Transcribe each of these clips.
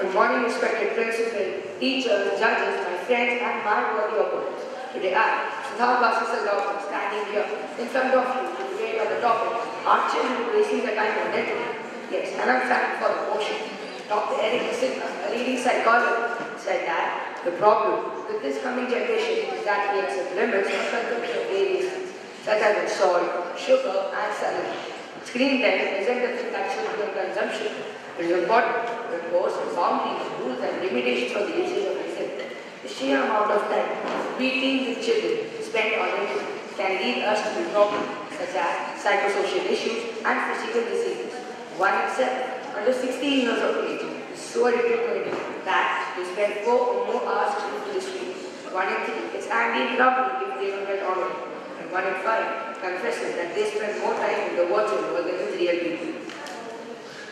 Good morning, respected principal, teachers, judges, my friends, and my worthy opponents. Today I, Siddharth Basisal Doctor, standing here in front of you to debate on the topic, children wasting their time on Netflix? Yes, and I'm thankful for the motion. Dr. Eric Sinha, a leading psychologist, said that the problem with this coming generation is that we accept limits of consumption of things, such as salt, sugar, and salad. Screen time isn't the thing that should be consumption. It is important to impose boundaries, rules, and limitations for the usage of it. The sheer amount of time teens and children spend on it can lead us to problems such as psychosocial issues and physical diseases. One in seven under 16 years of age is so it that they spend four or more hours to the screen. One in three is angry grumpy if they don't get it. And one in five confesses that they spend more time in the virtual world than with real people.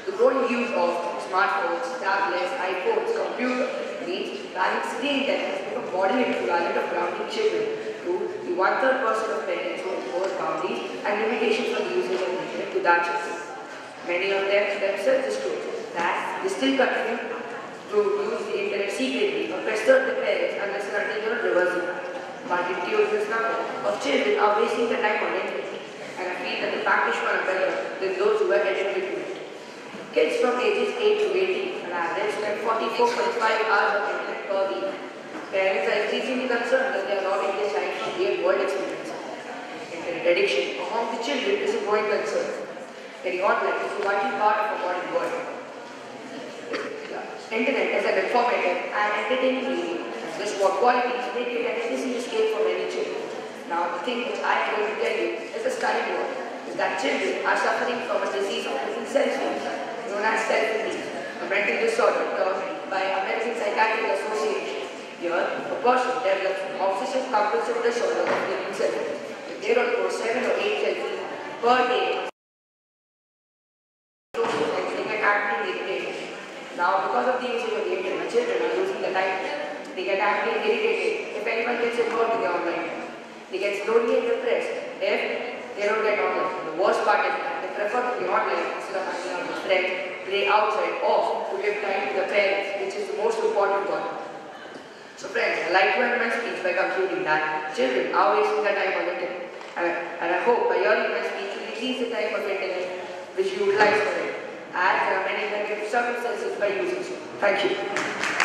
The growing use of smartphones, tablets, iPhones, computers means banning screen time has become modern equivalent of grounding children to the one-third percent of parents who impose boundaries and limitations for the usage of internet to their children. Many of them themselves disclose that they still continue to use the internet secretly or pester their parents unless and until they are reversing. But this number of children are wasting their time on internet and I feel that the practitioners are better than those who are it. Kids from ages 8 to 18 on average spend 44.5 hours of internet per week. Parents are increasingly concerned that they are not in engaged in real world experience. Internet addiction among the children is a growing concern. Getting online is a vital part of our modern world. Internet is an informative and entertaining medium, this what qualities make it an easy escape for many children. Now, the thing which I am going to tell you is a study work, is that children are suffering from a disease of self-esteem, known as selfitis, a mental disorder termed by American Psychiatric Association. Here, a person develops obsessive compulsive disorder of living self-esteem. If they don't go 7 or 8 selfies per day, Now, because of the usage of the internet, children are losing the time. They get and irritated if anyone gets involved in the online. They get slowly depressed if they don't get online. The worst part is that they prefer to be online instead of hanging out friends, play outside, or to give time to the parents, which is the most important one. So friends, I like to end my speech by concluding that children are wasting their time on the internet. And, and I hope by hearing my speech you decrease the time of the which you utilize for it as there are many negative circumstances by using it. Thank you.